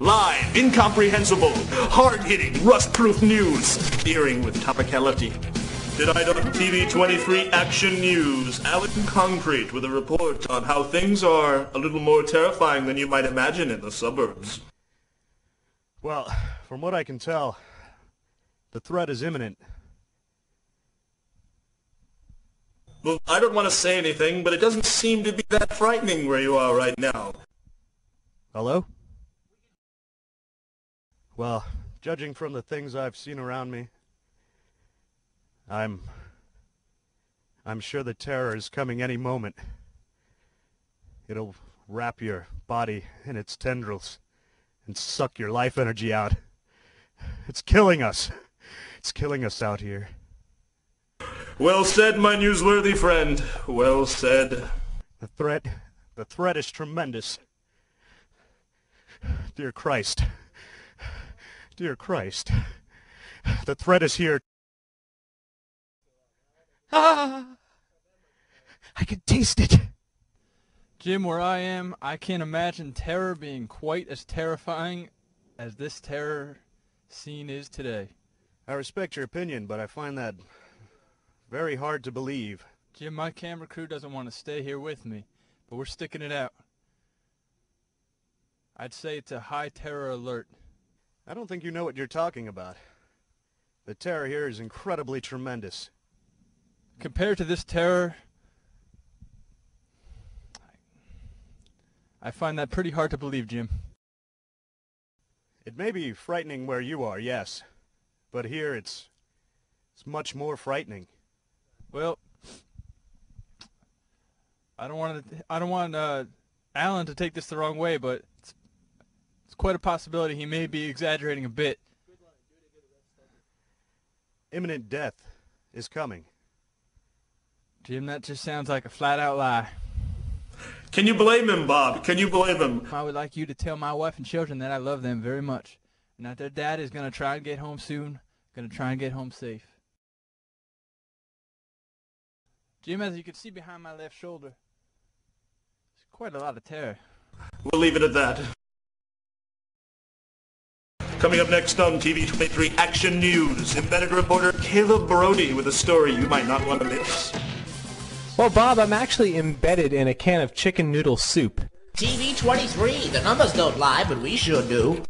Live, incomprehensible, hard-hitting, rust-proof news, steering with topicality. Did Tonight on TV23 Action News, Alan Concrete with a report on how things are a little more terrifying than you might imagine in the suburbs. Well, from what I can tell, the threat is imminent. Well, I don't want to say anything, but it doesn't seem to be that frightening where you are right now. Hello? Well, judging from the things I've seen around me, I'm... I'm sure the terror is coming any moment. It'll wrap your body in its tendrils and suck your life energy out. It's killing us. It's killing us out here. Well said, my newsworthy friend. Well said. The threat, the threat is tremendous. Dear Christ. Dear Christ. The threat is here. Ah! I can taste it. Jim, where I am, I can't imagine terror being quite as terrifying as this terror scene is today. I respect your opinion, but I find that very hard to believe. Jim, my camera crew doesn't want to stay here with me, but we're sticking it out. I'd say it's a high terror alert. I don't think you know what you're talking about. The terror here is incredibly tremendous. Compared to this terror, I find that pretty hard to believe, Jim. It may be frightening where you are, yes. But here it's... it's much more frightening. Well, I don't want to. I don't want uh, Alan to take this the wrong way, but it's, it's quite a possibility he may be exaggerating a bit. Imminent death is coming. Jim, that just sounds like a flat-out lie. Can you blame him, Bob? Can you blame him? I would like you to tell my wife and children that I love them very much, and that their dad is going to try and get home soon, going to try and get home safe. Jim, as you can see behind my left shoulder, there's quite a lot of terror. We'll leave it at that. Coming up next on TV23 Action News, embedded reporter Caleb Brody with a story you might not want to miss. Well, Bob, I'm actually embedded in a can of chicken noodle soup. TV23, the numbers don't lie, but we sure do.